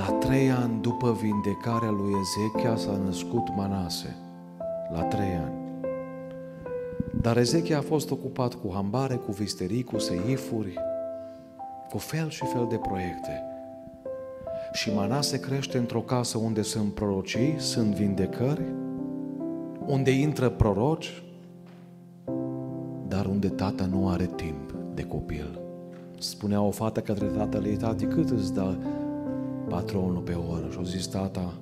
La trei ani după vindecarea lui Ezechia s-a născut Manase. La trei ani. Dar Ezechia a fost ocupat cu hambare, cu visterii, cu seifuri, cu fel și fel de proiecte. Și Manase crește într-o casă unde sunt prorocii, sunt vindecări, unde intră proroci, dar unde tata nu are timp de copil. Spunea o fată către tatăl ei, tati, cât îți dă patronul pe oră? Și au zis, tata,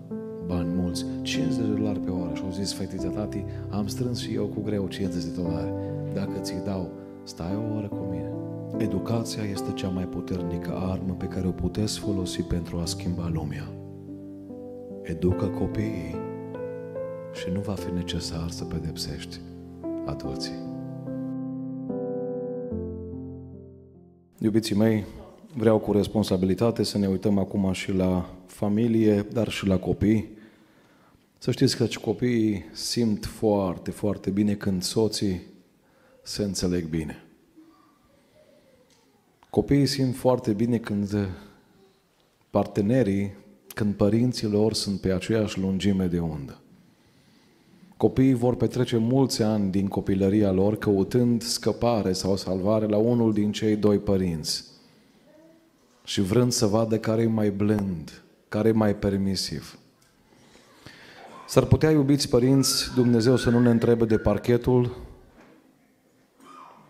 bani mulți, 50 de dolari pe oră. Și au zis fetița, tati, am strâns și eu cu greu 50 de dolari. Dacă ți-i dau, stai o oră cu mine. Educația este cea mai puternică armă pe care o puteți folosi pentru a schimba lumea. Educă copiii și nu va fi necesar să pedepsești adulții. Iubiții mei, vreau cu responsabilitate să ne uităm acum și la familie, dar și la copii. Să știți că copiii simt foarte, foarte bine când soții se înțeleg bine. Copiii simt foarte bine când partenerii, când părinții lor sunt pe aceeași lungime de undă. Copiii vor petrece mulți ani din copilăria lor căutând scăpare sau salvare la unul din cei doi părinți și vrând să vadă care e mai blând, care e mai permisiv. S-ar putea, iubiți părinți, Dumnezeu să nu ne întrebe de parchetul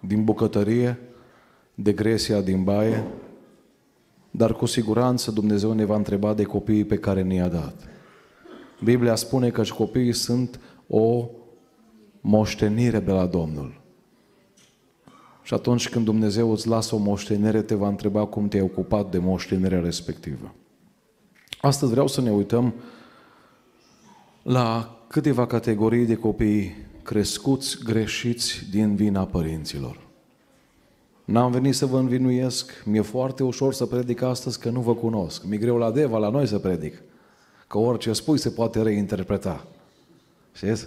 din bucătărie, de gresia din baie, dar cu siguranță Dumnezeu ne va întreba de copiii pe care ne-a dat. Biblia spune că copiii sunt o moștenire de la Domnul. Și atunci când Dumnezeu îți lasă o moștenire, te va întreba cum te-ai ocupat de moștenirea respectivă. Astăzi vreau să ne uităm la câteva categorii de copii crescuți, greșiți din vina părinților. N-am venit să vă învinuiesc, mi-e foarte ușor să predic astăzi că nu vă cunosc. Mi-e greu la Deva, la noi să predic. Că orice spui se poate reinterpreta. Știți?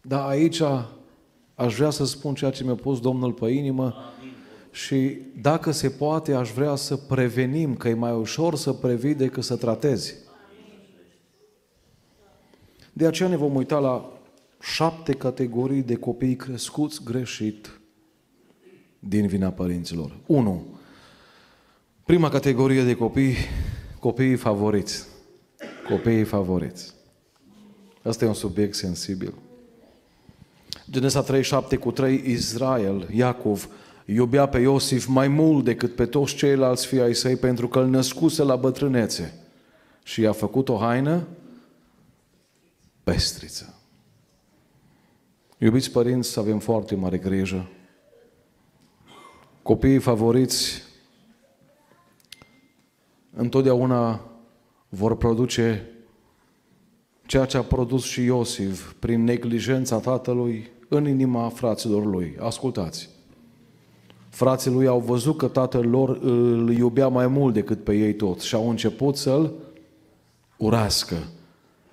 Dar aici aș vrea să spun ceea ce mi-a pus Domnul pe inimă și dacă se poate, aș vrea să prevenim, că e mai ușor să previi decât să tratezi. De aceea ne vom uita la șapte categorii de copii crescuți greșit din vina părinților. 1. Prima categorie de copii, copiii favoriți. Copiii favoriți. Asta e un subiect sensibil. Genesa 37 cu 3, Israel, Iacov, iubea pe Iosif mai mult decât pe toți ceilalți fii ai săi pentru că îl născuse la bătrânețe și i-a făcut o haină pestriță. Iubiți părinți, să avem foarte mare grijă. Copiii favoriți întotdeauna vor produce ceea ce a produs și Iosif prin neglijența tatălui în inima fraților lui. Ascultați! Frații lui au văzut că tatăl lor îl iubea mai mult decât pe ei toți și au început să-l urască.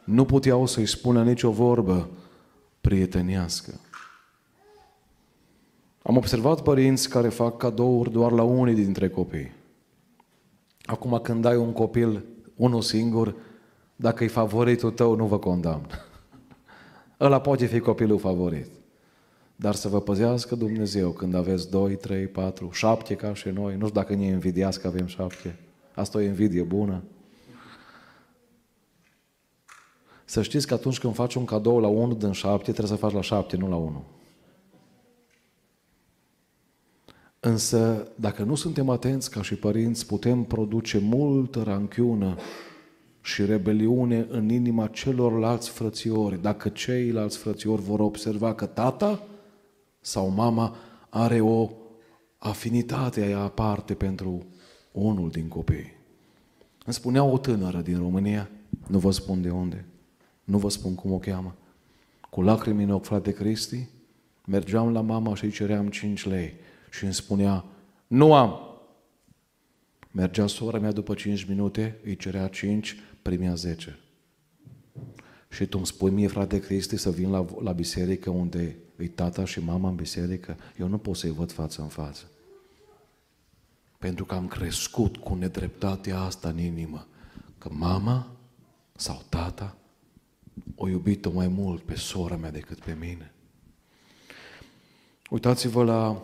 Nu puteau să-i spună nicio vorbă prieteniască. Am observat părinți care fac cadouri doar la unii dintre copii. Acum când ai un copil, unul singur, dacă e favoritul tău, nu vă condamn. Ăla poate fi copilul favorit. Dar să vă păzească Dumnezeu când aveți 2, 3, 4, 7 ca și noi. Nu știu dacă ne invidiați că avem 7. Asta e o invidie bună. Să știți că atunci când faci un cadou la unul din șapte, trebuie să faci la șapte, nu la unul. Însă, dacă nu suntem atenți ca și părinți, putem produce multă ranchiună și rebeliune în inima celorlalți frățiori, dacă ceilalți frățiori vor observa că tata sau mama are o afinitate aia aparte pentru unul din copii. Îmi spunea o tânără din România, nu vă spun de unde, nu vă spun cum o cheamă, cu lacrimi în ochi, frate Cristi, mergeam la mama și îi ceream 5 lei și îmi spunea, nu am. Mergea sora mea după 5 minute, îi cerea 5, primea 10. Și tu îmi spui mie, frate Cristi, să vin la, la biserică unde îi tata și mama în biserică? Eu nu pot să-i văd față în față. Pentru că am crescut cu nedreptatea asta în inimă. că mama sau tata o iubit-o mai mult pe sora mea decât pe mine. Uitați-vă la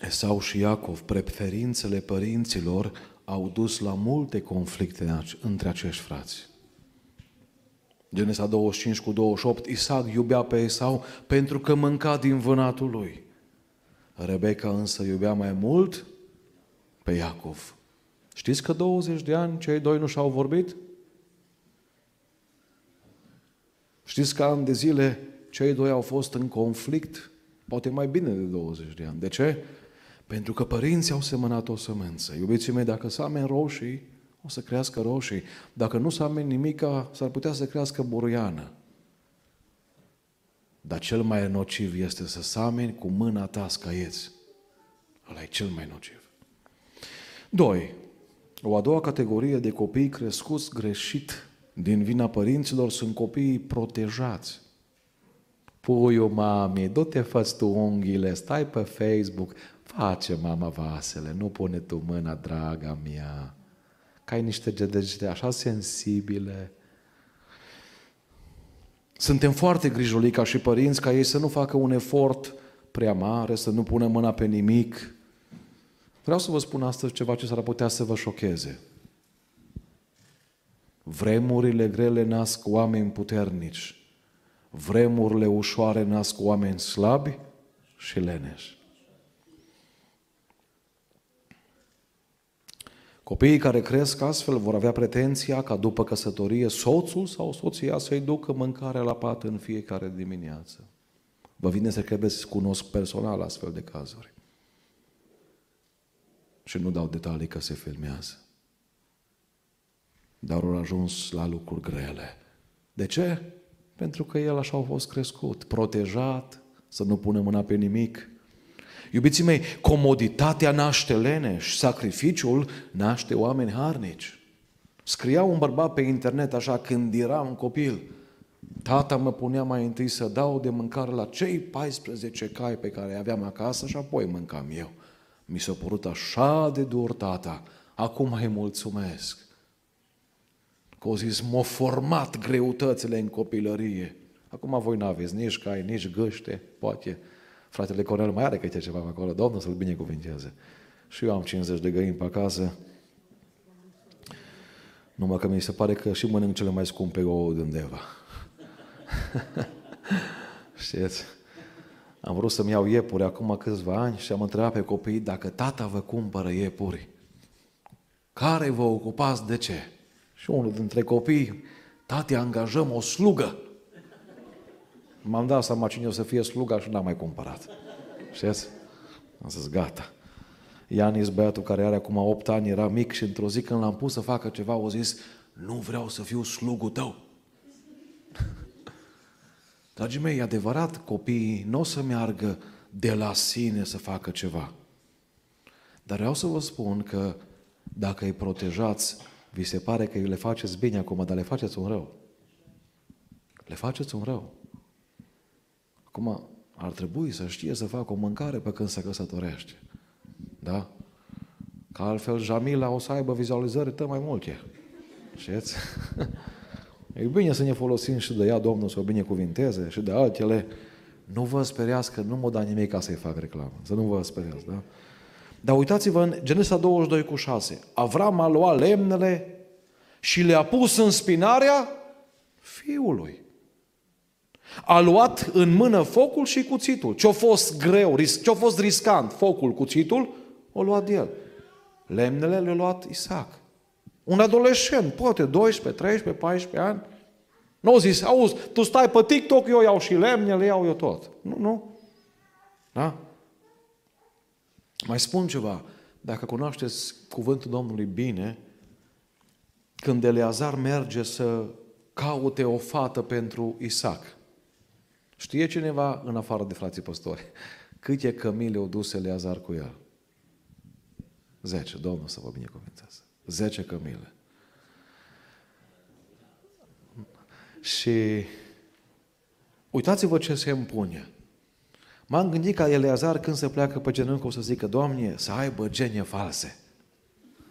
Esau și Iacov, preferințele părinților au dus la multe conflicte între acești frați. Genesa 25 cu 28, Isaac iubea pe Esau pentru că mânca din vânatul lui. Rebecca însă iubea mai mult pe Iacov. Știți că 20 de ani cei doi nu și-au vorbit? Știți că ani de zile cei doi au fost în conflict, poate mai bine de 20 de ani. De ce? Pentru că părinții au semănat o sămânță. Iubiții mei, dacă samen roșii, o să crească roșii. Dacă nu samen nimica, s-ar putea să crească buruiană. Dar cel mai nociv este să sameni cu mâna ta scăieți. Ăla e cel mai nociv. Doi, o a doua categorie de copii crescuți greșit din vina părinților sunt copiii protejați. Puiu, mami, du-te, fă tu unghiile, stai pe Facebook, face mama vasele, nu pune tu mâna, draga mea, că ai niște degete așa sensibile. Suntem foarte grijuli ca și părinți ca ei să nu facă un efort prea mare, să nu pună mâna pe nimic. Vreau să vă spun astăzi ceva ce s-ar putea să vă șocheze. Vremurile grele nasc oameni puternici. Vremurile ușoare nasc oameni slabi și leneși. Copiii care cresc astfel vor avea pretenția ca după căsătorie soțul sau soția să-i ducă mâncarea la pat în fiecare dimineață. Vă vine să credeți, cunosc personal astfel de cazuri. Și nu dau detalii că se filmează. Dar au ajuns la lucruri grele. De ce? Pentru că el așa a fost crescut, protejat, să nu pună mâna pe nimic, Iubiții mei, comoditatea naște leneș, sacrificiul naște oameni harnici. Scria un bărbat pe internet așa când era un copil. Tata mă punea mai întâi să dau de mâncare la cei 14 cai pe care aveam acasă și apoi mâncam eu. Mi s-a părut așa de dur, tata. Acum îi mulțumesc. Că o zis, m-au format greutățile în copilărie. Acum voi n-aveți nici cai, nici găște, poate Fratele Cornel mai are câte ceva acolo, Domnul să-l binecuvinteze. Și eu am 50 de găini pe acasă. Numai că mi se pare că și mănânc cele mai scumpe ouă din Deva. Știți? Am vrut să-mi iau iepuri acum câțiva ani și am întrebat pe copii dacă tata vă cumpără iepuri, care vă ocupați de ce? Și unul dintre copii, tati, angajăm o slugă. M-am dat seama cine o să fie sluga și n-am mai cumpărat. Știți? Am zis, gata. Ianis, băiatul care are acum 8 ani, era mic și într-o zi când l-am pus să facă ceva, au zis, nu vreau să fiu slugul tău. Dragii mei, e adevărat, copiii nu o să meargă de la sine să facă ceva. Dar vreau să vă spun că dacă îi protejați, vi se pare că le faceți bine acum, dar le faceți un rău. Le faceți un rău. Acum, ar trebui să știe să facă o mâncare pe când se căsătorește. Da? Că altfel Jamila o să aibă vizualizări tot mai multe. Știți? E bine să ne folosim și de ea, Domnul să o binecuvinteze și de altele. Nu vă speriați că nu mă da nimic ca să-i fac reclamă. Să nu vă speriați, da? Dar uitați-vă în Genesa 22 cu 6. Avram a luat lemnele și le-a pus în spinarea fiului. A luat în mână focul și cuțitul. Ce-a fost greu, ce-a fost riscant, focul, cuțitul, o luat el. Lemnele le-a luat Isaac. Un adolescent, poate 12, 13, 14 ani. Nu au zis, auzi, tu stai pe TikTok, eu iau și lemnele, iau eu tot. Nu, nu. Da? Mai spun ceva. Dacă cunoașteți cuvântul Domnului bine, când Eleazar merge să caute o fată pentru Isaac, Știe cineva, în afară de frații păstori, câte cămile o dus Eleazar cu el? Zece. Domnul să vă binecuvânteze. Zece cămile. Și uitați-vă ce se împune. M-am gândit ca Eleazar când se pleacă pe genunchi o să zică, Doamne, să aibă genie false,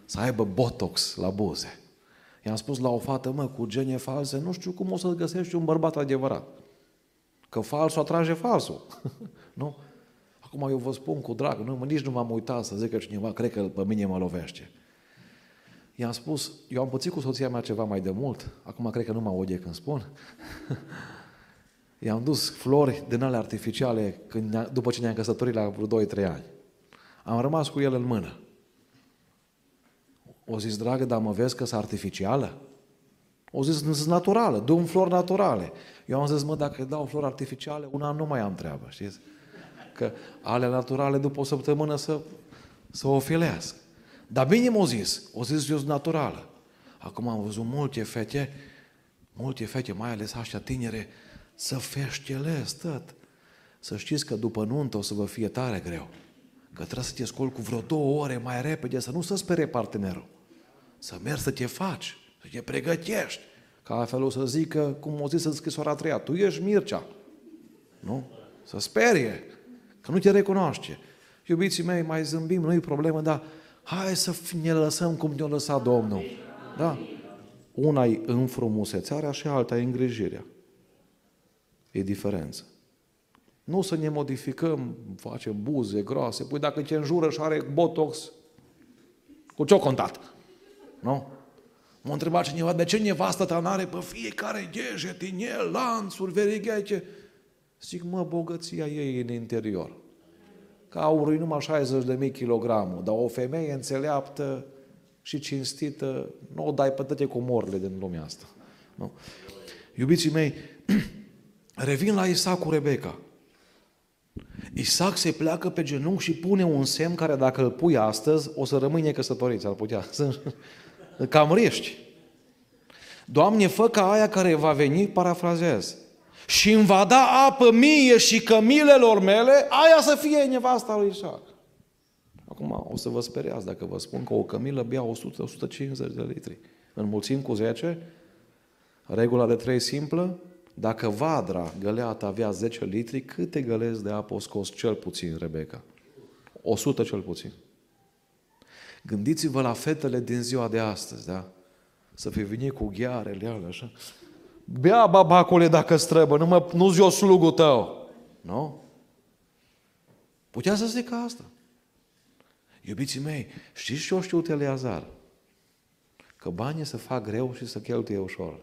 să aibă botox la buze. I-am spus la o fată, mă, cu genie false, nu știu cum o să găsești un bărbat adevărat. Că falsul atrage falsul. nu? Acum eu vă spun cu drag, nu, nici nu m-am uitat să zic că cineva cred că pe mine mă lovește. I-am spus, eu am pățit cu soția mea ceva mai de mult, acum cred că nu mă aude când spun. I-am dus flori din ale artificiale când, după ce ne-am căsătorit la vreo 2-3 ani. Am rămas cu el în mână. O zis, dragă, dar mă vezi că sunt artificială? O zis, nu sunt naturală, dăm flori naturale. Eu am zis, mă, dacă dau flori artificiale, un an nu mai am treabă, știți? Că ale naturale după o săptămână să, să o filească. Dar bine m-au zis, o zis eu sunt naturală. Acum am văzut multe fete, multe fete, mai ales așa tinere, să feștelesc tot. Să știți că după nuntă o să vă fie tare greu. Că trebuie să te scoli cu vreo două ore mai repede, să nu să spere partenerul. Să mergi să te faci, să te pregătești. Ca altfel o să zică, cum o zis în scrisoarea a treia, tu ești Mircea. Nu? Să sperie, că nu te recunoaște. Iubiții mei, mai zâmbim, nu-i problemă, dar hai să ne lăsăm cum ne-a lăsat Domnul. Da? Una e înfrumusețarea și alta e îngrijirea. E diferență. Nu să ne modificăm, facem buze groase, păi dacă te înjură și are botox, cu ce-o contat? Nu? M-a întrebat cineva, de ce nevastă ta n-are pe fiecare deget în el, lanțuri, verighece? Zic, mă, bogăția ei în interior. Ca aurul e numai 60 de mii kilograme, dar o femeie înțeleaptă și cinstită, nu o dai pe toate comorile din lumea asta. Nu? Iubiții mei, revin la Isaac cu Rebecca. Isaac se pleacă pe genunchi și pune un semn care dacă îl pui astăzi, o să rămâne căsătoriți, ar putea. Cam riști. Doamne, fă ca aia care va veni, parafrazez, și îmi va da apă mie și cămilelor mele, aia să fie nevasta lui Isaac. Acum o să vă speriați dacă vă spun că o cămilă bea 100-150 de litri. Înmulțim cu 10, regula de 3 simplă, dacă vadra găleată avea 10 litri, câte gălezi de apă o scos cel puțin Rebecca? 100 cel puțin. Gândiți-vă la fetele din ziua de astăzi, da? Să fi venit cu ghearele alea, așa. Bea babacule dacă străbă, nu mă, nu-ți eu slugul tău. Nu? Putea să zică asta. Iubiții mei, știți ce o știu Eleazar? Că banii să fac greu și să cheltuie ușor.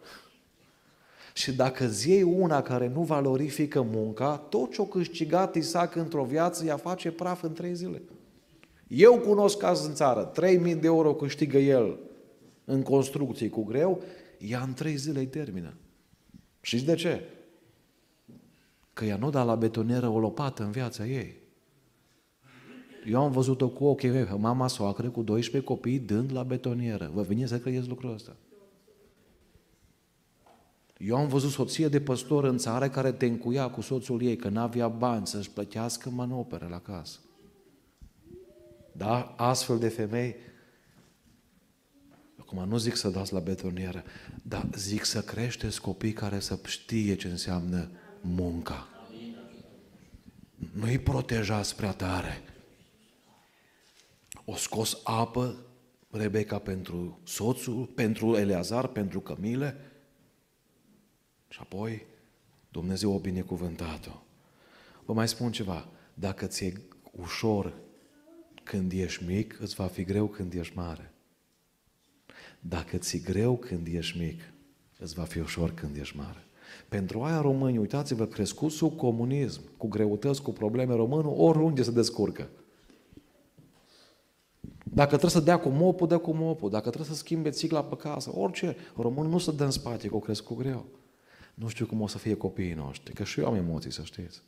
Și dacă zi una care nu valorifică munca, tot ce-o câștigat Isaac într-o viață, ea face praf în trei zile. Eu cunosc caz în țară, 3.000 de euro câștigă el în construcții cu greu, ea în trei zile îi termină. Știți de ce? Că ea nu da la betonieră o lopată în viața ei. Eu am văzut-o cu ochii mei, mama soacră cu 12 copii dând la betonieră. Vă vine să credeți lucrul ăsta? Eu am văzut soție de păstor în țară care te încuia cu soțul ei că n-avea bani să-și plătească manopere la casă. Da? Astfel de femei, acum nu zic să dați la betonieră, dar zic să creșteți copii care să știe ce înseamnă munca. Nu-i protejați prea tare. O scos apă Rebecca pentru soțul, pentru Eleazar, pentru Cămile, și apoi Dumnezeu o binecuvântat-o. Vă mai spun ceva, dacă ți-e ușor când ești mic, îți va fi greu când ești mare. Dacă ți-e greu când ești mic, îți va fi ușor când ești mare. Pentru aia românii, uitați-vă, crescut sub comunism, cu greutăți, cu probleme, românul oriunde se descurcă. Dacă trebuie să dea cu mopul, dă cu mopul. Dacă trebuie să schimbe țigla pe casă, orice. Românul nu se dă în spate, că o cresc cu greu. Nu știu cum o să fie copiii noștri, că și eu am emoții, să știți.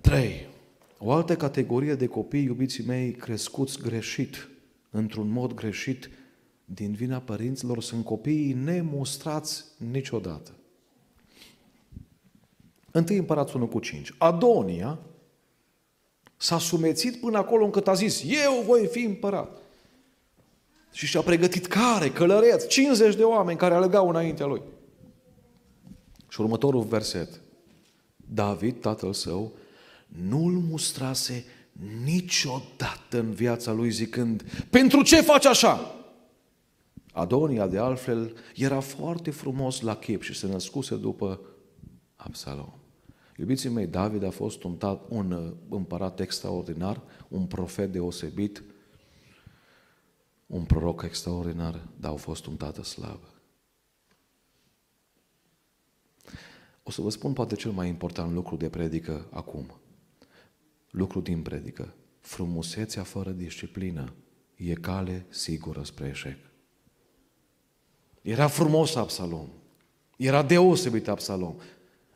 Trei. O altă categorie de copii, iubiții mei, crescuți greșit, într-un mod greșit, din vina părinților, sunt copiii nemustrați niciodată. Întâi împărați 1 cu 5. Adonia s-a sumețit până acolo încât a zis, eu voi fi împărat. Și și-a pregătit care, călăreți, 50 de oameni care alegau înaintea lui. Și următorul verset. David, tatăl său, nu-l mustrase niciodată în viața lui zicând, pentru ce faci așa? Adonia, de altfel, era foarte frumos la chip și se născuse după Absalom. Iubiții mei, David a fost un, tat, un uh, împărat extraordinar, un profet deosebit, un proroc extraordinar, dar a fost un tată slab. O să vă spun poate cel mai important lucru de predică acum. Lucru din predică. Frumusețea fără disciplină e cale sigură spre eșec. Era frumos Absalom. Era deosebit Absalom.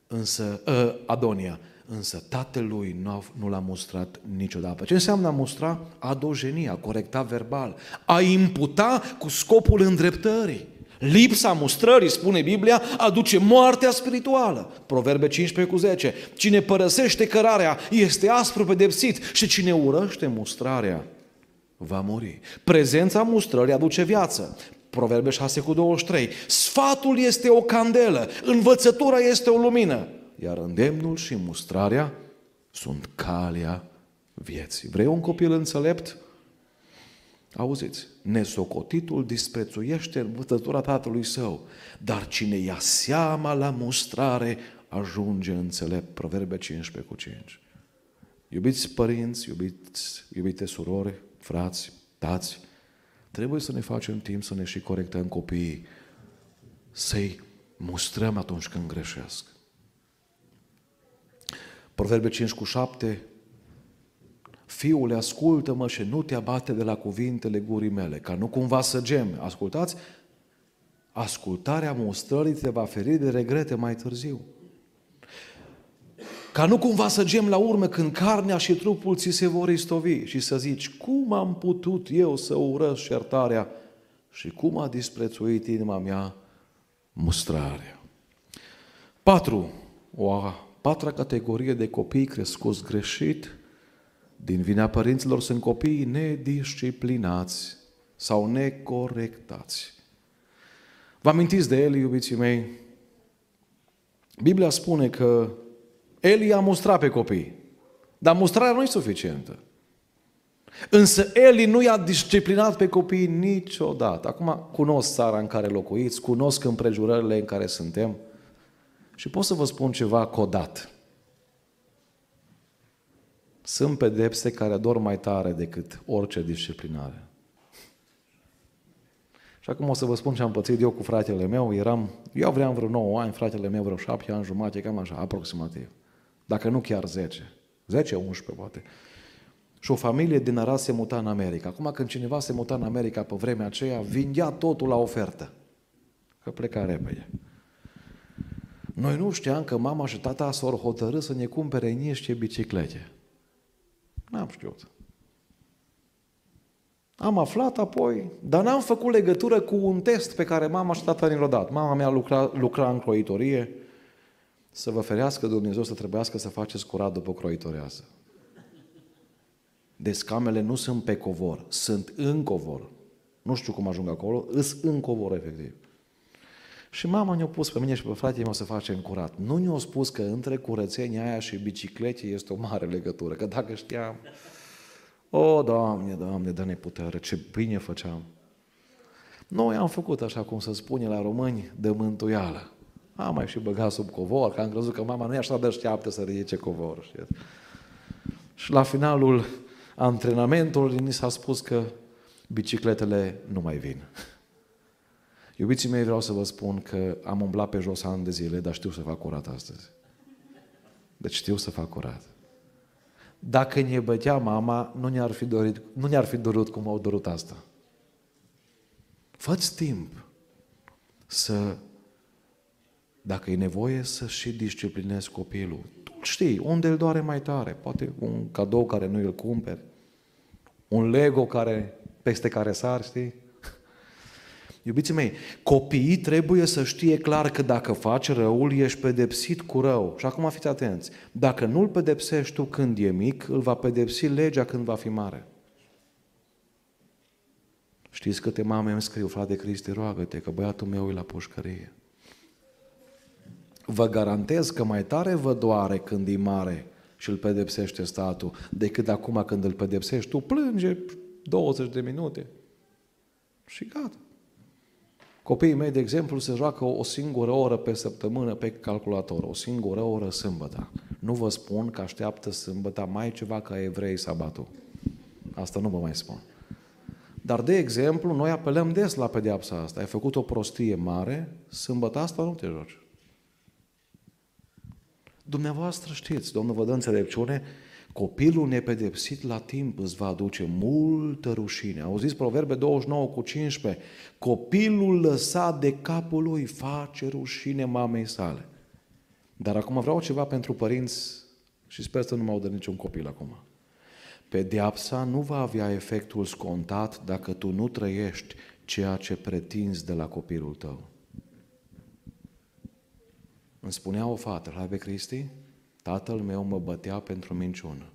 Însă, uh, Adonia, însă tatălui nu, a, nu l-a mustrat niciodată. Ce înseamnă a mustra? Adogenia, a corecta verbal, a imputa cu scopul îndreptării. Lipsa mustrării, spune Biblia, aduce moartea spirituală. Proverbe 15 cu 10. Cine părăsește cărarea este aspru pedepsit și cine urăște mustrarea va muri. Prezența mustrării aduce viață. Proverbe 6 cu 23. Sfatul este o candelă, învățătura este o lumină, iar îndemnul și mustrarea sunt calea vieții. Vrei un copil înțelept? Auziți, nesocotitul disprețuiește învățătura tatălui său, dar cine ia seama la mustrare ajunge înțelept. Proverbe 15 cu 5. Iubiți părinți, iubiți, iubite surori, frați, tați, trebuie să ne facem timp să ne și corectăm copiii, să-i mustrăm atunci când greșesc. Proverbe 5 cu 7, Fiule, ascultă-mă și nu te abate de la cuvintele gurii mele, ca nu cumva să gem. Ascultați? Ascultarea mustrării te va feri de regrete mai târziu. Ca nu cumva să gem la urmă când carnea și trupul ți se vor istovi și să zici, cum am putut eu să urăsc iertarea și cum a disprețuit inima mea mustrarea. Patru, o a patra categorie de copii crescuți greșit, din vina părinților sunt copiii nedisciplinați sau necorectați. Vă amintiți de el, iubiții mei? Biblia spune că Eli a mustrat pe copii. Dar mustrarea nu e suficientă. Însă Eli nu i-a disciplinat pe copii niciodată. Acum cunosc țara în care locuiți, cunosc împrejurările în care suntem și pot să vă spun ceva codat. Sunt pedepse care dor mai tare decât orice disciplinare. Și acum o să vă spun ce am pățit eu cu fratele meu. Eram, eu vreau vreo 9 ani, fratele meu vreo 7 ani jumate, cam așa, aproximativ dacă nu chiar 10. 10, 11 poate. Și o familie din Arad se muta în America. Acum când cineva se muta în America pe vremea aceea, vindea totul la ofertă. Că pleca repede. Noi nu știam că mama și tata s-au hotărât să ne cumpere niște biciclete. N-am știut. Am aflat apoi, dar n-am făcut legătură cu un test pe care mama și tata ne l dat. Mama mea lucra, lucra în croitorie, să vă ferească Dumnezeu să trebuiască să faceți curat după croitorează. Descamele nu sunt pe covor, sunt în covor. Nu știu cum ajung acolo, îs în covor efectiv. Și mama ne-a pus pe mine și pe fratele meu să facem curat. Nu ne-a spus că între curățenia aia și biciclete este o mare legătură. Că dacă știam, o, Doamne, Doamne, dă-ne putere, ce bine făceam. Noi am făcut, așa cum se spune la români, de mântuială. Am mai și băgat sub covor, că am crezut că mama nu e așa de așteaptă să ridice covor. Știți? Și la finalul antrenamentului ni s-a spus că bicicletele nu mai vin. Iubiții mei, vreau să vă spun că am umblat pe jos ani de zile, dar știu să fac curat astăzi. Deci știu să fac curat. Dacă ne bătea mama, nu ne-ar fi, dorit, nu ne-ar fi dorut cum au dorut asta. Fă-ți timp să dacă e nevoie să și disciplinezi copilul. Tu știi, unde îl doare mai tare. Poate un cadou care nu îl cumperi. Un Lego care, peste care sar, știi? Iubiții mei, copiii trebuie să știe clar că dacă faci răul, ești pedepsit cu rău. Și acum fiți atenți. Dacă nu-l pedepsești tu când e mic, îl va pedepsi legea când va fi mare. Știți câte mame îmi scriu, frate Cristi, roagă-te că băiatul meu e la pușcărie. Vă garantez că mai tare vă doare când e mare și îl pedepsește statul, decât acum când îl pedepsești tu, plânge 20 de minute și gata. Copiii mei, de exemplu, se joacă o singură oră pe săptămână pe calculator, o singură oră sâmbătă. Nu vă spun că așteaptă sâmbătă mai ceva ca evrei sabatul. Asta nu vă mai spun. Dar, de exemplu, noi apelăm des la pedeapsa asta. Ai făcut o prostie mare, sâmbătă asta nu te joci. Dumneavoastră știți, Domnul vă dă înțelepciune, copilul nepedepsit la timp îți va aduce multă rușine. Auziți Proverbe 29 cu 15? Copilul lăsat de capul lui face rușine mamei sale. Dar acum vreau ceva pentru părinți și sper să nu mă audă niciun copil acum. Pedeapsa nu va avea efectul scontat dacă tu nu trăiești ceea ce pretinzi de la copilul tău. Îmi spunea o fată, la pe Cristi, tatăl meu mă bătea pentru minciună.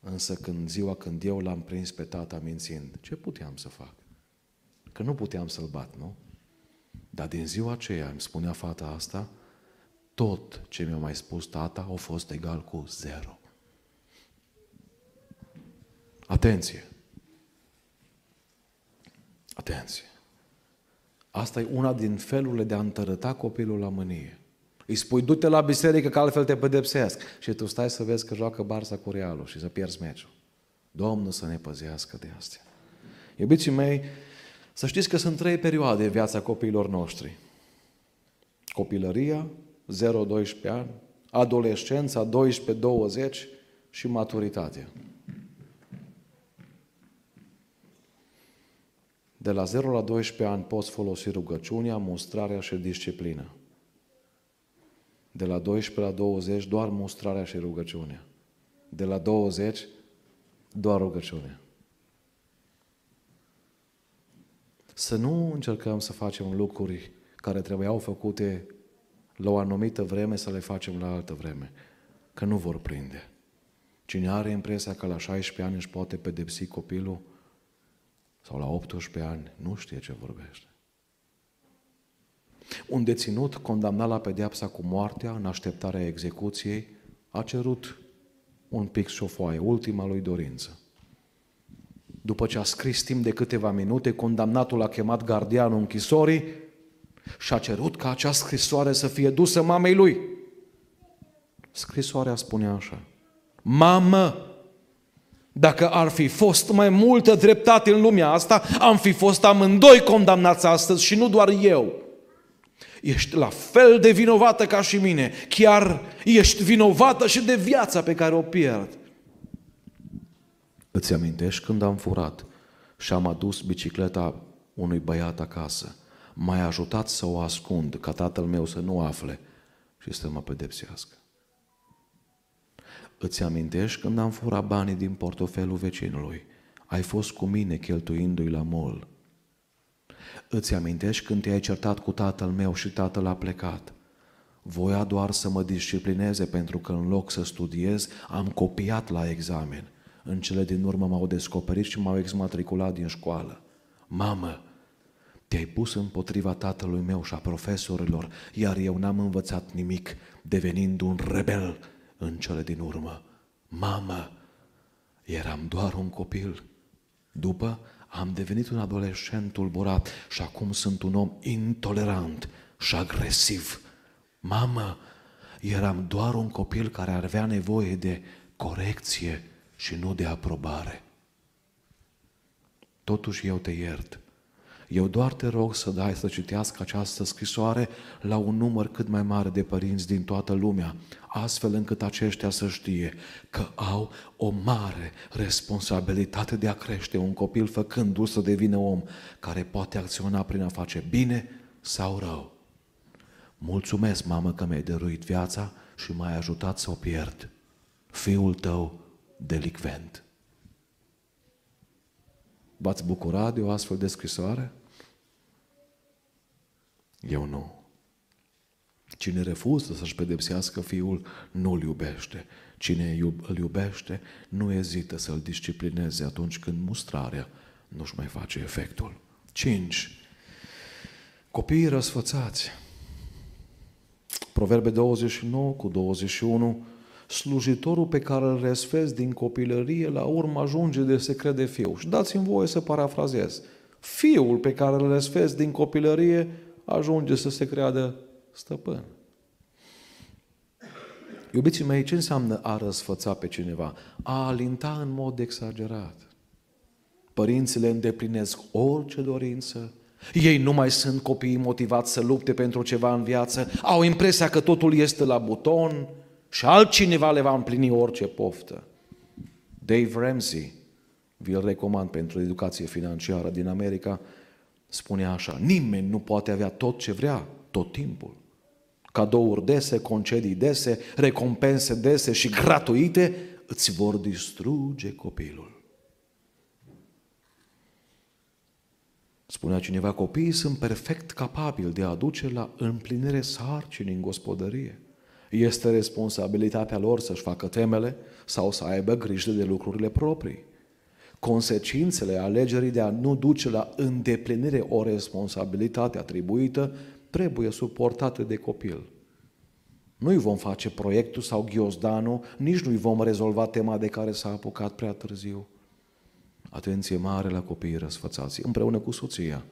Însă când ziua când eu l-am prins pe tata mințind, ce puteam să fac? Că nu puteam să-l bat, nu? Dar din ziua aceea, îmi spunea fata asta, tot ce mi-a mai spus tata a fost egal cu zero. Atenție! Atenție! Asta e una din felurile de a întărăta copilul la mânie. Îi spui, du-te la biserică că altfel te pedepsesc. Și tu stai să vezi că joacă Barça cu Realul și să pierzi meciul. Domnul să ne păzească de astea. Iubiții mei, să știți că sunt trei perioade în viața copiilor noștri. Copilăria, 0-12 ani, adolescența, 12-20 și maturitatea. De la 0 la 12 ani poți folosi rugăciunea, mustrarea și disciplina. De la 12 la 20 doar mustrarea și rugăciunea. De la 20 doar rugăciunea. Să nu încercăm să facem lucruri care trebuiau făcute la o anumită vreme să le facem la altă vreme, că nu vor prinde. Cine are impresia că la 16 ani își poate pedepsi copilul, sau la 18 ani, nu știe ce vorbește. Un deținut condamnat la pedeapsa cu moartea în așteptarea execuției a cerut un pic și o foaie, ultima lui dorință. După ce a scris timp de câteva minute, condamnatul a chemat gardianul închisorii și a cerut ca acea scrisoare să fie dusă mamei lui. Scrisoarea spunea așa, Mamă, dacă ar fi fost mai multă dreptate în lumea asta, am fi fost amândoi condamnați astăzi și nu doar eu. Ești la fel de vinovată ca și mine. Chiar ești vinovată și de viața pe care o pierd. Îți amintești când am furat și am adus bicicleta unui băiat acasă? M-ai ajutat să o ascund, ca tatăl meu să nu afle și să mă pedepsească. Îți amintești când am furat banii din portofelul vecinului? Ai fost cu mine cheltuindu-i la mol. Îți amintești când te-ai certat cu tatăl meu și tatăl a plecat? Voia doar să mă disciplineze pentru că în loc să studiez, am copiat la examen. În cele din urmă m-au descoperit și m-au exmatriculat din școală. Mamă, te-ai pus împotriva tatălui meu și a profesorilor, iar eu n-am învățat nimic, devenind un rebel în cele din urmă. Mamă, eram doar un copil. După am devenit un adolescent tulburat și acum sunt un om intolerant și agresiv. Mamă, eram doar un copil care ar avea nevoie de corecție și nu de aprobare. Totuși eu te iert eu doar te rog să dai să citească această scrisoare la un număr cât mai mare de părinți din toată lumea, astfel încât aceștia să știe că au o mare responsabilitate de a crește un copil făcându-l să devină om care poate acționa prin a face bine sau rău. Mulțumesc, mamă, că mi-ai dăruit viața și m-ai ajutat să o pierd. Fiul tău delicvent. V-ați bucurat de o astfel de scrisoare? Eu nu. Cine refuză să-și pedepsească fiul, nu îl iubește. Cine îl iubește, nu ezită să-l disciplineze atunci când mustrarea nu-și mai face efectul. 5. Copiii răsfățați. Proverbe 29 cu 21 slujitorul pe care îl resfezi din copilărie, la urmă ajunge de se crede fiu. Și dați-mi voie să parafrazez. Fiul pe care îl răsfeți din copilărie ajunge să se creadă stăpân. Iubiții mei, ce înseamnă a răsfăța pe cineva? A alinta în mod exagerat. Părinții le îndeplinesc orice dorință, ei nu mai sunt copiii motivați să lupte pentru ceva în viață, au impresia că totul este la buton și altcineva le va împlini orice poftă. Dave Ramsey, vi-l recomand pentru educație financiară din America, spunea așa, nimeni nu poate avea tot ce vrea tot timpul. Cadouri dese, concedii dese, recompense dese și gratuite îți vor distruge copilul. Spunea cineva, copiii sunt perfect capabili de a aduce la împlinire sarcini în gospodărie. Este responsabilitatea lor să-și facă temele sau să aibă grijă de lucrurile proprii. Consecințele alegerii de a nu duce la îndeplinire o responsabilitate atribuită trebuie suportate de copil. Nu-i vom face proiectul sau ghiozdanul, nici nu-i vom rezolva tema de care s-a apucat prea târziu. Atenție mare la copiii răsfățați, împreună cu soția.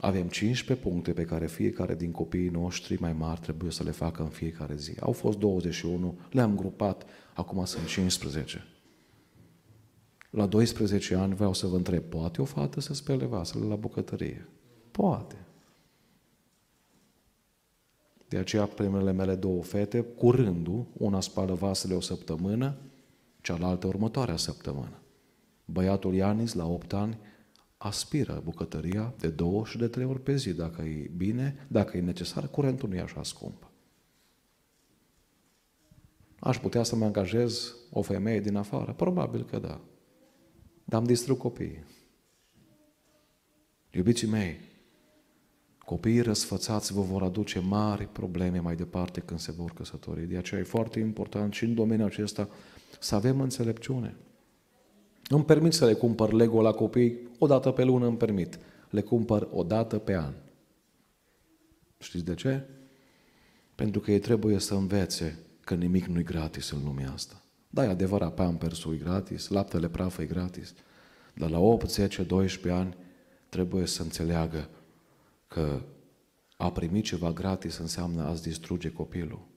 Avem 15 puncte pe care fiecare din copiii noștri mai mari trebuie să le facă în fiecare zi. Au fost 21, le-am grupat, acum sunt 15. La 12 ani vreau să vă întreb, poate o fată să spele vasele la bucătărie? Poate. De aceea primele mele două fete, curându, una spală vasele o săptămână, cealaltă următoarea săptămână. Băiatul Ianis, la 8 ani, aspiră bucătăria de două și de trei ori pe zi, dacă e bine, dacă e necesar, curentul nu e așa scump. Aș putea să mă angajez o femeie din afară? Probabil că da. Dar am distrug copiii. Iubiții mei, copiii răsfățați vă vor aduce mari probleme mai departe când se vor căsători. De aceea e foarte important și în domeniul acesta să avem înțelepciune. Îmi permit să le cumpăr Lego la copii o dată pe lună, îmi permit. Le cumpăr o dată pe an. Știți de ce? Pentru că ei trebuie să învețe că nimic nu-i gratis în lumea asta. Da, e adevărat, pampersul e gratis, laptele praf e gratis, dar la 8, 10, 12 ani trebuie să înțeleagă că a primi ceva gratis înseamnă a-ți distruge copilul.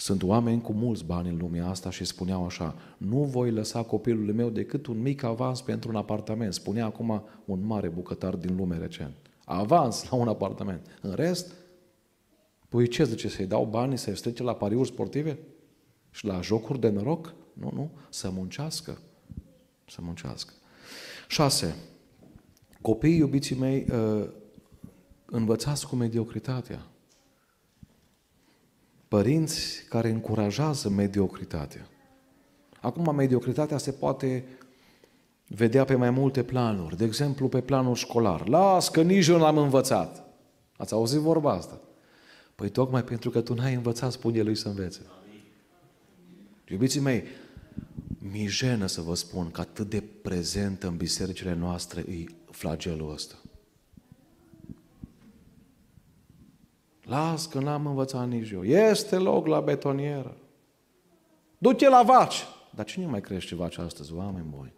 Sunt oameni cu mulți bani în lumea asta și spuneau așa, nu voi lăsa copilului meu decât un mic avans pentru un apartament. Spunea acum un mare bucătar din lume recent. Avans la un apartament. În rest, păi ce zice, să-i dau bani să-i strice la pariuri sportive? Și la jocuri de noroc? Nu, nu, să muncească. Să muncească. Șase. Copiii, iubiții mei, uh, învățați cu mediocritatea părinți care încurajează mediocritatea. Acum, mediocritatea se poate vedea pe mai multe planuri. De exemplu, pe planul școlar. Las că nici eu n-am învățat. Ați auzit vorba asta? Păi tocmai pentru că tu n-ai învățat, spune lui să învețe. Iubiții mei, mi jenă să vă spun că atât de prezent în bisericile noastre e flagelul ăsta. Las că n-am învățat nici eu. Este loc la betonieră. Du-te la vaci. Dar cine mai crește vaci astăzi, oameni buni?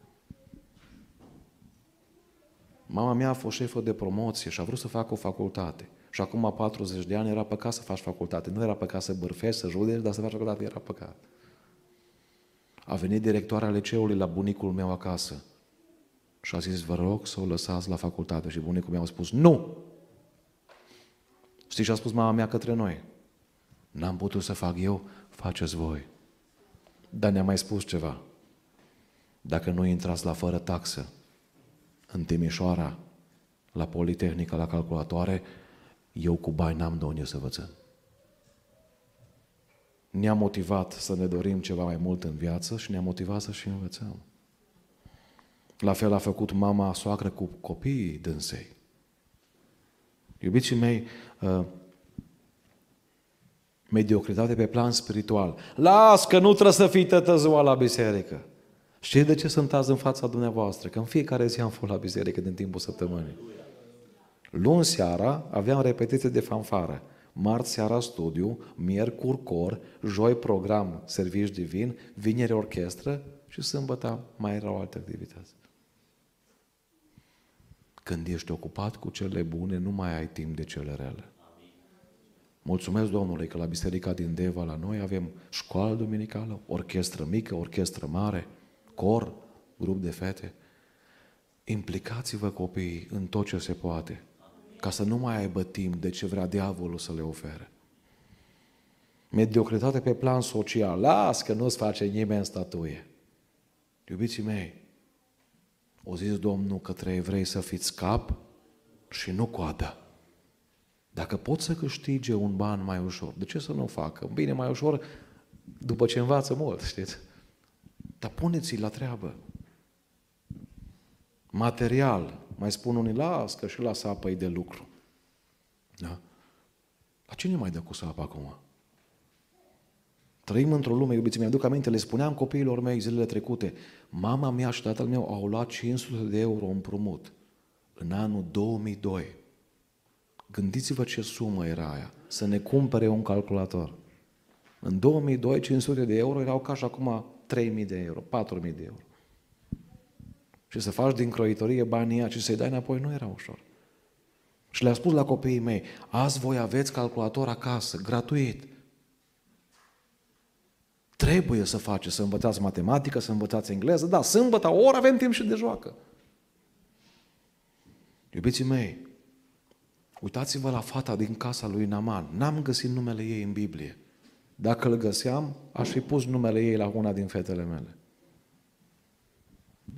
Mama mea a fost șefă de promoție și a vrut să facă o facultate. Și acum 40 de ani era păcat să faci facultate. Nu era păcat să bărfești, să judeci, dar să faci facultate era păcat. A venit directoarea liceului la bunicul meu acasă și a zis, vă rog să o lăsați la facultate. Și bunicul meu a spus, nu! Știi ce a spus mama mea către noi? N-am putut să fac eu, faceți voi. Dar ne-a mai spus ceva. Dacă nu intrați la fără taxă în Timișoara, la Politehnică, la calculatoare, eu cu bani n-am de unde să învățăm. Ne-a motivat să ne dorim ceva mai mult în viață și ne-a motivat să și învățăm. La fel a făcut mama soacră cu copiii dânsei. Iubiții mei, uh, mediocritate pe plan spiritual. Las că nu trebuie să fii tătă ziua la biserică. Știți de ce sunt azi în fața dumneavoastră? Că în fiecare zi am fost la biserică din timpul săptămânii. Luni seara aveam repetiție de fanfară. Marți seara studiu, miercuri cor, joi program servici divin, vineri orchestră și sâmbătă mai erau alte activități. Când ești ocupat cu cele bune, nu mai ai timp de cele rele. Mulțumesc Domnului că la Biserica din Deva, la noi, avem școală duminicală, orchestră mică, orchestră mare, cor, grup de fete. Implicați-vă copiii în tot ce se poate, ca să nu mai aibă timp de ce vrea diavolul să le ofere. Mediocritate pe plan social. Las că nu-ți face nimeni statuie. Iubiții mei, o zis Domnul către evrei să fiți cap și nu coadă. Dacă pot să câștige un ban mai ușor, de ce să nu o facă? Bine, mai ușor după ce învață mult, știți? Dar puneți-i la treabă. Material, mai spun unii, las că și la sapă de lucru. Da? La cine mai dă cu sapă acum? Trăim într-o lume, iubiți mi aduc aminte, le spuneam copiilor mei zilele trecute, mama mea și tatăl meu au luat 500 de euro împrumut în anul 2002. Gândiți-vă ce sumă era aia, să ne cumpere un calculator. În 2002, 500 de euro erau ca și acum 3.000 de euro, 4.000 de euro. Și să faci din croitorie banii ăia și să-i dai înapoi nu era ușor. Și le-a spus la copiii mei, azi voi aveți calculator acasă, gratuit. Trebuie să faceți, să învățați matematică, să învățați engleză. Da, sâmbătă, ori avem timp și de joacă. Iubiții mei, uitați-vă la fata din casa lui Naman. N-am găsit numele ei în Biblie. Dacă îl găseam, aș fi pus numele ei la una din fetele mele.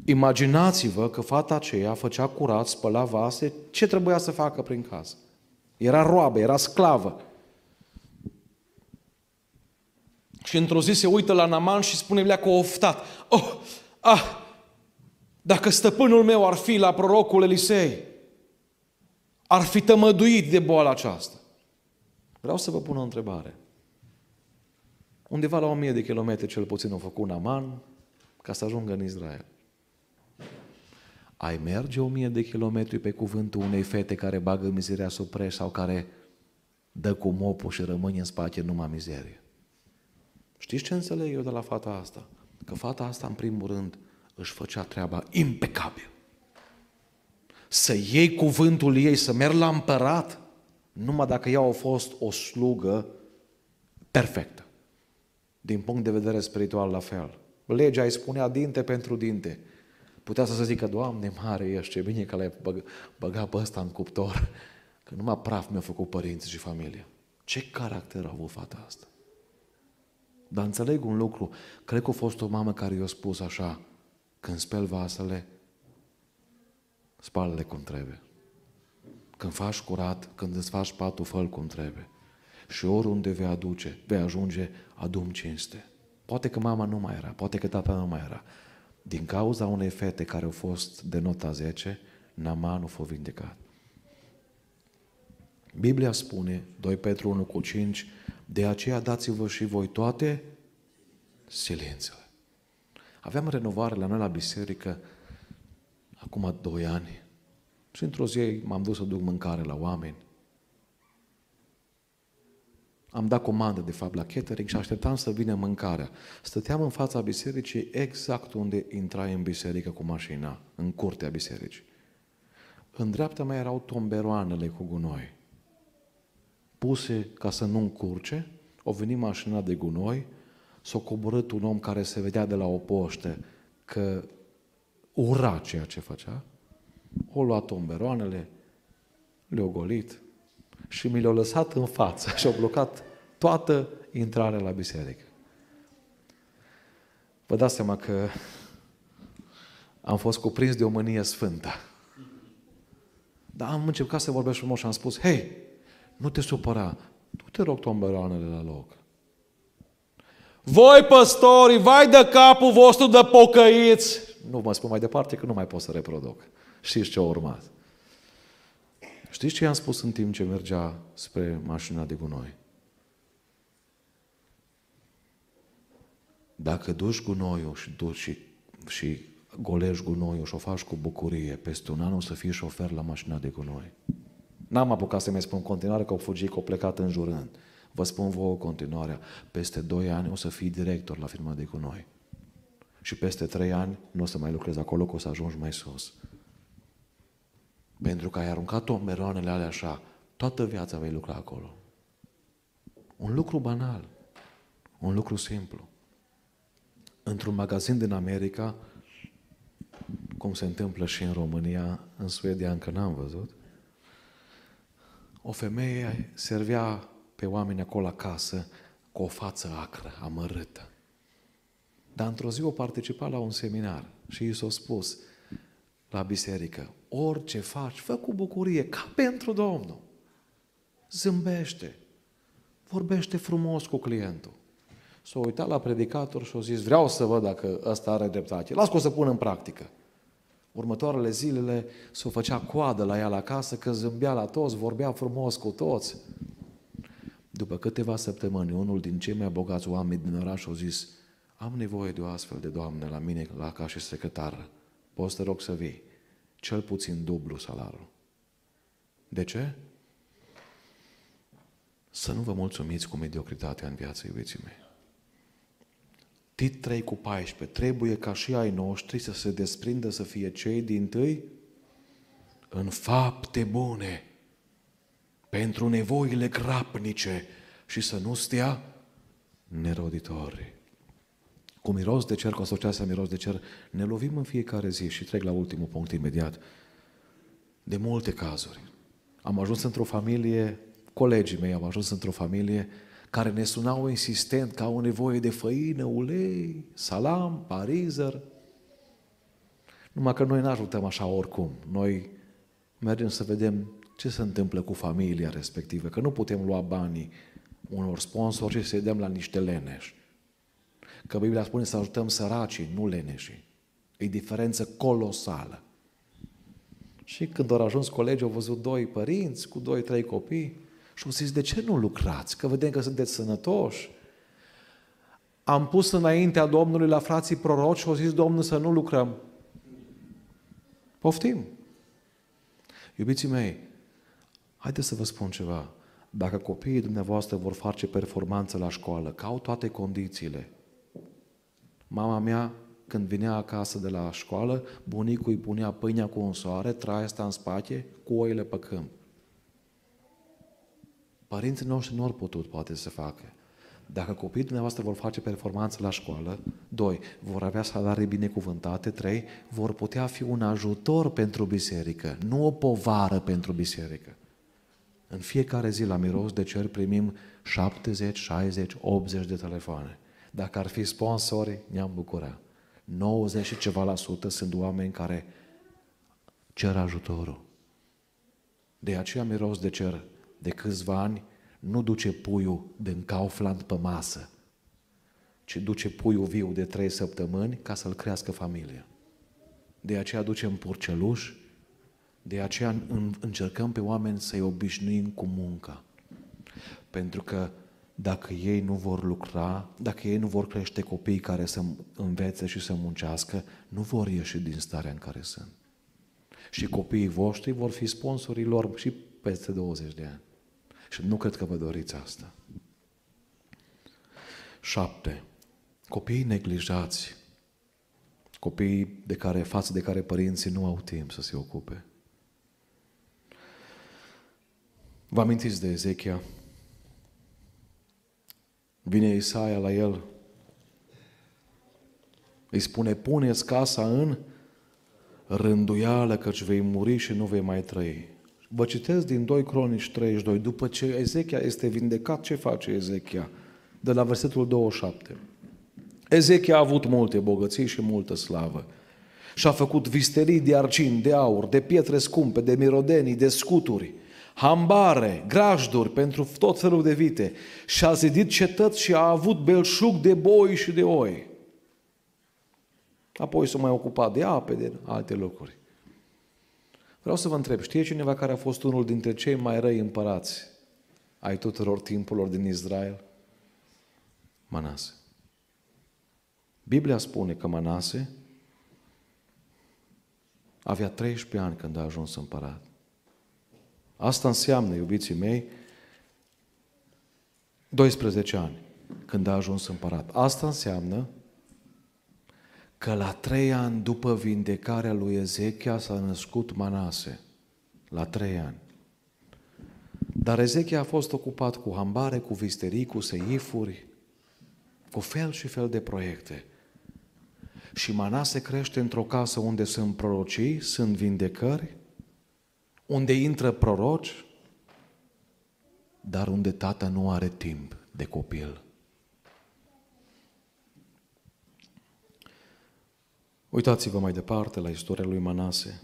Imaginați-vă că fata aceea făcea curat, spăla vase, ce trebuia să facă prin casă? Era roabă, era sclavă. Și într-o zi se uită la Naman și spune leacă oftat. Oh, ah, dacă stăpânul meu ar fi la prorocul Elisei, ar fi tămăduit de boala aceasta. Vreau să vă pun o întrebare. Undeva la o mie de kilometri cel puțin au făcut Naman ca să ajungă în Israel. Ai merge o mie de kilometri pe cuvântul unei fete care bagă mizeria sub sau care dă cu mopul și rămâne în spate numai mizerie? Știți ce înțeleg eu de la fata asta? Că fata asta, în primul rând, își făcea treaba impecabil. Să iei cuvântul ei, să merg la împărat, numai dacă ea a fost o slugă perfectă. Din punct de vedere spiritual, la fel. Legea îi spunea dinte pentru dinte. Putea să se zică, Doamne, mare ești, ce bine că l-ai băgat pe ăsta în cuptor, că numai praf mi-a făcut părinții și familia. Ce caracter a avut fata asta? Dar înțeleg un lucru. Cred că a fost o mamă care i-a spus așa, când speli vasele, spală-le cum trebuie. Când faci curat, când îți faci patul, fă cum trebuie. Și oriunde vei aduce, vei ajunge, adum cinste. Poate că mama nu mai era, poate că tata nu mai era. Din cauza unei fete care au fost de nota 10, Naman nu fost vindecat. Biblia spune, 2 Petru 1 cu 5, de aceea dați-vă și voi toate silințele. Aveam renovare la noi la biserică acum doi ani și într-o zi m-am dus să duc mâncare la oameni. Am dat comandă, de fapt, la catering și așteptam să vină mâncarea. Stăteam în fața bisericii exact unde intrai în biserică cu mașina, în curtea bisericii. În dreapta mea erau tomberoanele cu gunoi puse ca să nu încurce, o venit mașina de gunoi, s-a coborât un om care se vedea de la o poște că ura ceea ce făcea, o luat tomberoanele, le-a golit și mi le-a lăsat în față și a blocat toată intrarea la biserică. Vă dați seama că am fost cuprins de o mânie sfântă. Dar am început să vorbesc frumos și am spus, hei, nu te supăra. Tu te rog tomberoanele la loc. Voi, păstorii, vai de capul vostru de pocăiți! Nu mă spun mai departe că nu mai pot să reproduc. Știți ce a urmat? Știți ce i-am spus în timp ce mergea spre mașina de gunoi? Dacă duci gunoiul și duci și, și golești gunoiul și o faci cu bucurie, peste un an o să fii șofer la mașina de gunoi. N-am apucat să mai spun în continuare că au fugit, că au plecat în jurând. Vă spun vouă continuarea. Peste 2 ani o să fii director la firma de cu noi. Și peste 3 ani nu o să mai lucrezi acolo, că o să ajungi mai sus. Pentru că ai aruncat tomberoanele alea așa, toată viața vei lucra acolo. Un lucru banal, un lucru simplu. Într-un magazin din America, cum se întâmplă și în România, în Suedia încă n-am văzut, o femeie servea pe oameni acolo acasă cu o față acră, amărâtă. Dar într-o zi o participa la un seminar și i s-a spus la biserică, orice faci, fă cu bucurie, ca pentru Domnul. Zâmbește, vorbește frumos cu clientul. S-a uitat la predicator și a zis, vreau să văd dacă ăsta are dreptate. Las că o să pun în practică. Următoarele zilele s-o făcea coadă la ea la casă, că zâmbea la toți, vorbea frumos cu toți. După câteva săptămâni, unul din cei mai bogați oameni din oraș a zis, am nevoie de o astfel de doamnă la mine la ca și secretară. Poți să rog să vii. Cel puțin dublu salariul. De ce? Să nu vă mulțumiți cu mediocritatea în viață, iubiții mei. Tit 3 cu 14. Trebuie ca și ai noștri să se desprindă să fie cei din tâi în fapte bune, pentru nevoile grapnice și să nu stea neroditori. Cu miros de cer, cu asociația miros de cer, ne lovim în fiecare zi și trec la ultimul punct imediat. De multe cazuri. Am ajuns într-o familie, colegii mei au ajuns într-o familie care ne sunau insistent că au nevoie de făină, ulei, salam, parizer. Numai că noi nu ajutăm așa oricum. Noi mergem să vedem ce se întâmplă cu familia respectivă, că nu putem lua banii unor sponsori și să-i dăm la niște leneși. Că Biblia spune să ajutăm săracii, nu leneșii. E diferență colosală. Și când au ajuns colegii, au văzut doi părinți cu doi, trei copii și au zis, de ce nu lucrați? Că vedem că sunteți sănătoși. Am pus înaintea Domnului la frații proroci și au zis, Domnul, să nu lucrăm. Poftim. Iubiții mei, haideți să vă spun ceva. Dacă copiii dumneavoastră vor face performanță la școală, că au toate condițiile, Mama mea, când vinea acasă de la școală, bunicul îi punea pâinea cu un soare, traia asta în spate, cu oile pe câmp. Părinții noștri nu au putut, poate, să facă. Dacă copiii dumneavoastră vor face performanță la școală, doi, vor avea salarii binecuvântate, trei, vor putea fi un ajutor pentru biserică, nu o povară pentru biserică. În fiecare zi la miros de cer primim 70, 60, 80 de telefoane. Dacă ar fi sponsori, ne-am bucurat. 90 și ceva la sută sunt oameni care cer ajutorul. De aceea miros de cer de câțiva ani nu duce puiul din Kaufland pe masă, ci duce puiul viu de trei săptămâni ca să-l crească familia. De aceea ducem purceluș, de aceea încercăm pe oameni să-i obișnuim cu munca. Pentru că dacă ei nu vor lucra, dacă ei nu vor crește copii care să învețe și să muncească, nu vor ieși din starea în care sunt. Și copiii voștri vor fi sponsorii lor și peste 20 de ani. Și nu cred că vă doriți asta. Șapte. Copiii neglijați. Copiii de care, față de care părinții nu au timp să se ocupe. Vă amintiți de Ezechia? Vine Isaia la el, îi spune, puneți casa în rânduială, căci vei muri și nu vei mai trăi. Vă citesc din 2 Cronici 32, după ce Ezechia este vindecat, ce face Ezechia? De la versetul 27. Ezechia a avut multe bogății și multă slavă. Și a făcut visterii de argint, de aur, de pietre scumpe, de mirodenii, de scuturi, hambare, grajduri pentru tot felul de vite și a zidit cetăți și a avut belșug de boi și de oi. Apoi s-a mai ocupat de ape, de alte lucruri. Vreau să vă întreb, știe cineva care a fost unul dintre cei mai răi împărați ai tuturor timpurilor din Israel? Manase. Biblia spune că Manase avea 13 ani când a ajuns împărat. Asta înseamnă, iubiții mei, 12 ani când a ajuns împărat. Asta înseamnă că la trei ani după vindecarea lui Ezechia s-a născut Manase. la trei ani. Dar Ezechia a fost ocupat cu hambare, cu visterii, cu seifuri, cu fel și fel de proiecte. Și Manase crește într-o casă unde sunt prorocii, sunt vindecări, unde intră proroci, dar unde tata nu are timp de copil. Uitați-vă mai departe la istoria lui Manase.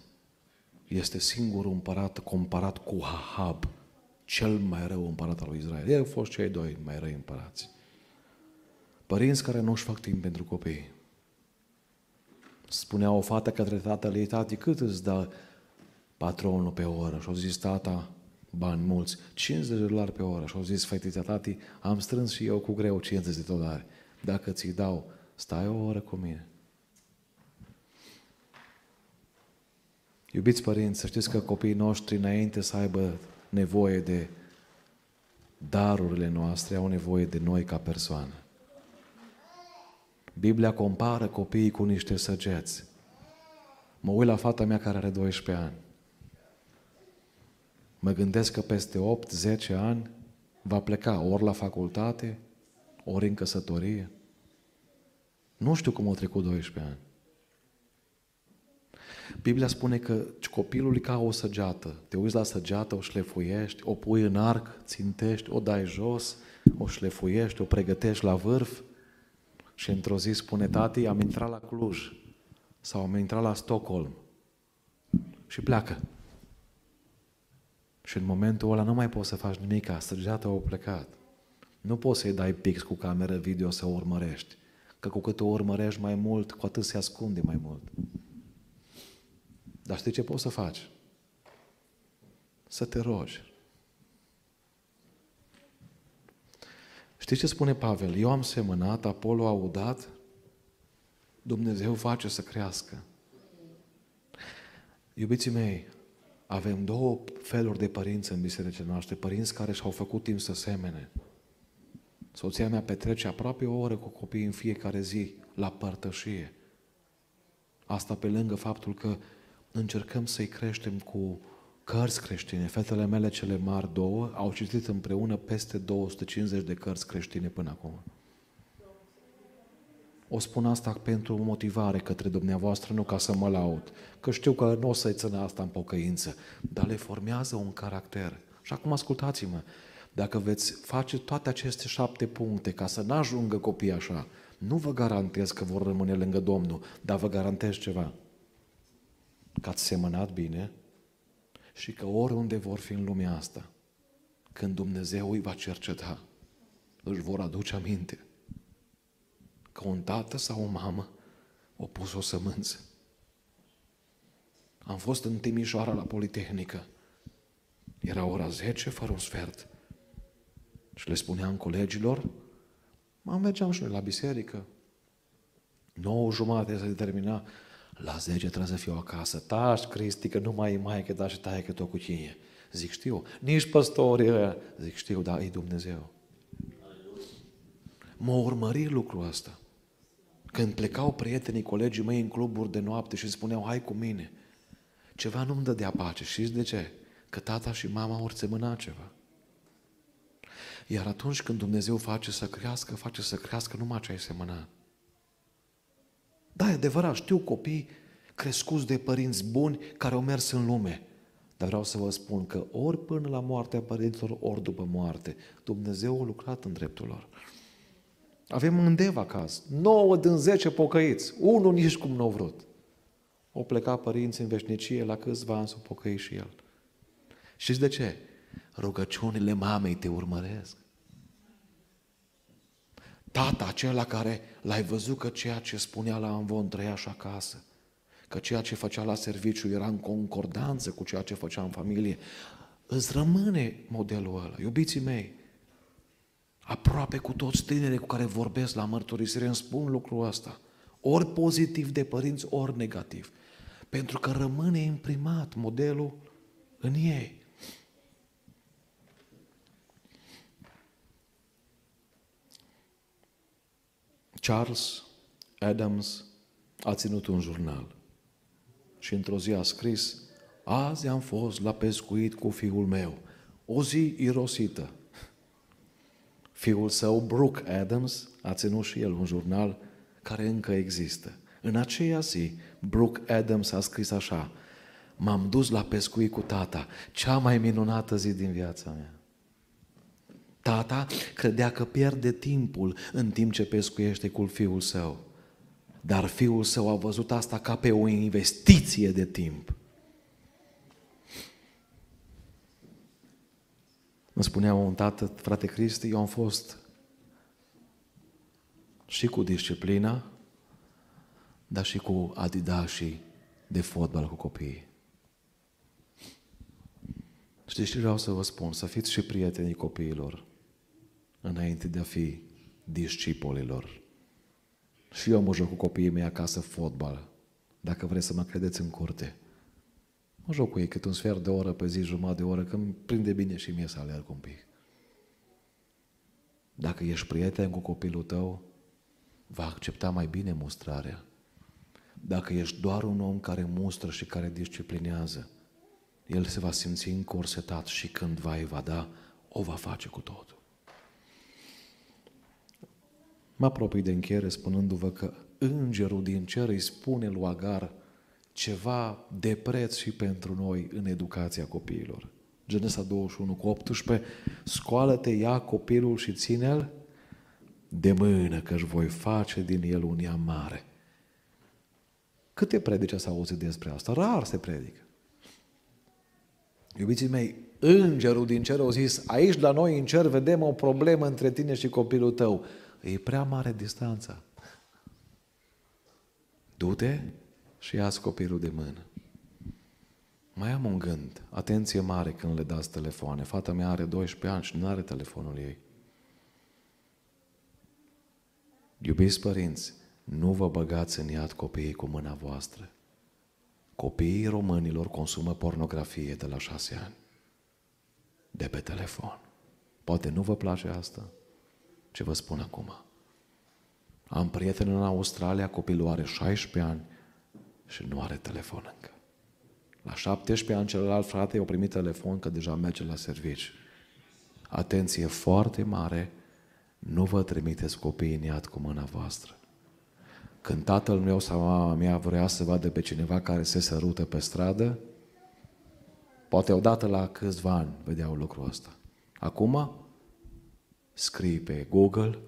Este singurul împărat comparat cu Ahab, cel mai rău împărat al lui Israel. Ei au fost cei doi mai răi împărați. Părinți care nu își fac timp pentru copii. Spunea o fată către tatăl ei, tati, cât îți dă patronul pe oră? Și au zis, tata, bani mulți, 50 de dolari pe oră. Și au zis fetița, tati, am strâns și eu cu greu 50 de dolari. Dacă ți-i dau, stai o oră cu mine. Iubiți părinți, să știți că copiii noștri, înainte să aibă nevoie de darurile noastre, au nevoie de noi ca persoană. Biblia compară copiii cu niște săgeți. Mă uit la fata mea care are 12 ani. Mă gândesc că peste 8-10 ani va pleca ori la facultate, ori în căsătorie. Nu știu cum au trecut 12 ani. Biblia spune că copilul e ca o săgeată. Te uiți la săgeată, o șlefuiești, o pui în arc, țintești, o dai jos, o șlefuiești, o pregătești la vârf și într-o zi spune, tati, am intrat la Cluj sau am intrat la Stockholm și pleacă. Și în momentul ăla nu mai poți să faci nimic, săgeata a plecat. Nu poți să-i dai pix cu cameră video să o urmărești. Că cu cât o urmărești mai mult, cu atât se ascunde mai mult. Dar știi ce poți să faci? Să te rogi. Știi ce spune Pavel? Eu am semănat, Apollo a udat, Dumnezeu face să crească. Iubiții mei, avem două feluri de părinți în bisericile noastre. Părinți care și-au făcut timp să semene. Soția mea petrece aproape o oră cu copiii în fiecare zi la părtășie. Asta pe lângă faptul că încercăm să-i creștem cu cărți creștine. Fetele mele cele mari două au citit împreună peste 250 de cărți creștine până acum. O spun asta pentru o motivare către dumneavoastră, nu ca să mă laud. Că știu că nu o să-i țină asta în pocăință, dar le formează un caracter. Și acum ascultați-mă, dacă veți face toate aceste șapte puncte ca să n-ajungă copiii așa, nu vă garantez că vor rămâne lângă Domnul, dar vă garantez ceva că ați semănat bine și că oriunde vor fi în lumea asta, când Dumnezeu îi va cerceta, își vor aduce aminte că un tată sau o mamă o pus o sămânță. Am fost în Timișoara la Politehnică. Era ora 10 fără un sfert. Și le spuneam colegilor, mă mergeam și noi la biserică. 9 jumate se termina la 10 trebuie să fiu acasă. Taci, Cristi, că nu mai e mai că da și taie că tot cu cine. Zic, știu. Nici păstorii ăia. Zic, știu, da, e Dumnezeu. M-a urmărit lucrul ăsta. Când plecau prietenii, colegii mei în cluburi de noapte și spuneau, hai cu mine. Ceva nu-mi dădea pace. Știți de ce? Că tata și mama ori semăna ceva. Iar atunci când Dumnezeu face să crească, face să crească numai ce ai semănat. Da, e adevărat, știu copii crescuți de părinți buni care au mers în lume. Dar vreau să vă spun că ori până la moartea părinților, ori după moarte, Dumnezeu a lucrat în dreptul lor. Avem un dev acasă, 9 din 10 pocăiți, unul nici cum nu au vrut. O pleca părinții în veșnicie, la câțiva ani s-o pocăi și el. Și de ce? Rugăciunile mamei te urmăresc. Tata acela care l-ai văzut că ceea ce spunea la Anvon trăia și acasă, că ceea ce făcea la serviciu era în concordanță cu ceea ce făcea în familie, îți rămâne modelul ăla. Iubiții mei, aproape cu toți tinerii cu care vorbesc la mărturisire îmi spun lucrul ăsta. Ori pozitiv de părinți, ori negativ. Pentru că rămâne imprimat modelul în ei. Charles Adams a ținut un jurnal și într-o zi a scris Azi am fost la pescuit cu fiul meu. O zi irosită. Fiul său, Brooke Adams, a ținut și el un jurnal care încă există. În aceea zi, Brooke Adams a scris așa, M-am dus la pescuit cu tata, cea mai minunată zi din viața mea. Tata credea că pierde timpul în timp ce pescuiește cu fiul său. Dar fiul său a văzut asta ca pe o investiție de timp. Îmi spunea un tată, frate Cristi, eu am fost și cu disciplina, dar și cu adidașii de fotbal cu copiii. Știți ce vreau să vă spun? Să fiți și prietenii copiilor înainte de a fi discipolilor. Și eu mă joc cu copiii mei acasă fotbal, dacă vreți să mă credeți în curte. Mă joc cu ei cât un sfert de oră pe zi, jumătate de oră, că îmi prinde bine și mie să alerg un pic. Dacă ești prieten cu copilul tău, va accepta mai bine mustrarea. Dacă ești doar un om care mustră și care disciplinează, el se va simți încorsetat și când va evada, o va face cu totul. Mă apropii de încheiere spunându-vă că îngerul din cer îi spune lui Agar ceva de preț și pentru noi în educația copiilor. Genesa 21 cu 18, scoală-te, ia copilul și ține-l de mână, că își voi face din el un ea mare. Câte predice s-au auzit despre asta? Rar se predică. Iubiții mei, îngerul din cer au zis, aici la noi în cer vedem o problemă între tine și copilul tău. E prea mare distanța. Du-te și ia copilul de mână. Mai am un gând. Atenție mare când le dați telefoane. Fata mea are 12 ani și nu are telefonul ei. Iubiți părinți, nu vă băgați în iad copiii cu mâna voastră. Copiii românilor consumă pornografie de la șase ani. De pe telefon. Poate nu vă place asta? Ce vă spun acum? Am prieten în Australia, copilul are 16 ani și nu are telefon încă. La 17 ani celălalt frate i-a primit telefon că deja merge la servici. Atenție foarte mare, nu vă trimiteți copiii în iad cu mâna voastră. Când tatăl meu sau mama mea vrea să vadă pe cineva care se sărută pe stradă, poate odată la câțiva ani vedeau lucrul ăsta. Acum scrii pe Google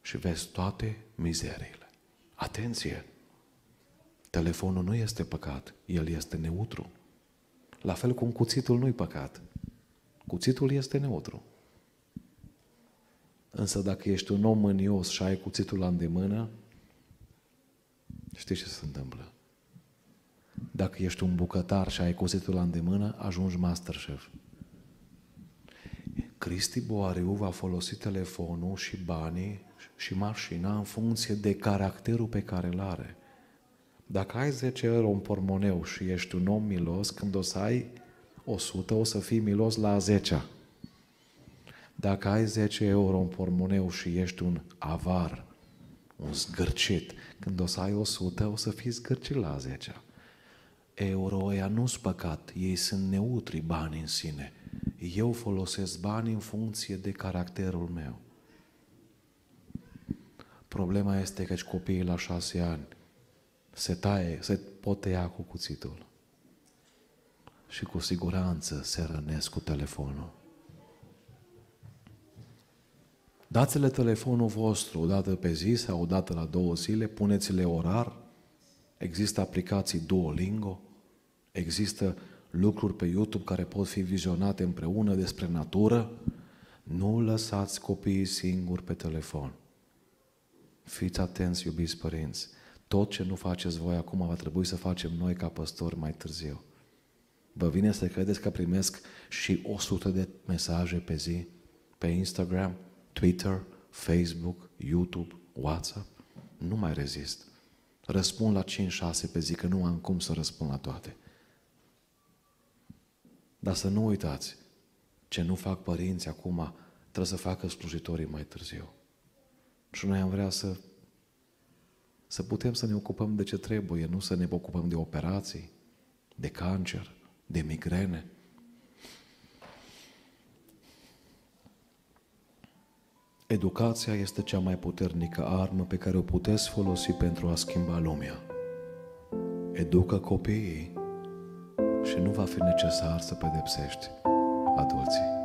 și vezi toate mizeriile. Atenție! Telefonul nu este păcat, el este neutru. La fel cum cuțitul nu-i păcat. Cuțitul este neutru. Însă dacă ești un om mânios și ai cuțitul la îndemână, știi ce se întâmplă? Dacă ești un bucătar și ai cuțitul la îndemână, ajungi masterchef. Cristi Boariu va folosi telefonul și banii și mașina în funcție de caracterul pe care îl are. Dacă ai 10 euro în pormoneu și ești un om milos, când o să ai 100, o să fii milos la 10 Dacă ai 10 euro în pormoneu și ești un avar, un zgârcit, când o să ai 100, o să fii zgârcit la 10 Euro ăia nu-s păcat, ei sunt neutri bani în sine. Eu folosesc bani în funcție de caracterul meu. Problema este că copiii la șase ani se taie, se pot tăia cu cuțitul. Și cu siguranță se rănesc cu telefonul. Dați-le telefonul vostru o dată pe zi sau o dată la două zile, puneți-le orar, există aplicații Duolingo, există lucruri pe YouTube care pot fi vizionate împreună despre natură, nu lăsați copiii singuri pe telefon. Fiți atenți, iubiți părinți. Tot ce nu faceți voi acum va trebui să facem noi ca păstori mai târziu. Vă vine să credeți că primesc și 100 de mesaje pe zi pe Instagram, Twitter, Facebook, YouTube, WhatsApp? Nu mai rezist. Răspund la 5-6 pe zi, că nu am cum să răspund la toate. Dar să nu uitați, ce nu fac părinții acum, trebuie să facă slujitorii mai târziu. Și noi am vrea să, să putem să ne ocupăm de ce trebuie, nu să ne ocupăm de operații, de cancer, de migrene. Educația este cea mai puternică armă pe care o puteți folosi pentru a schimba lumea. Educă copiii și nu va fi necesar să pedepsești adulții.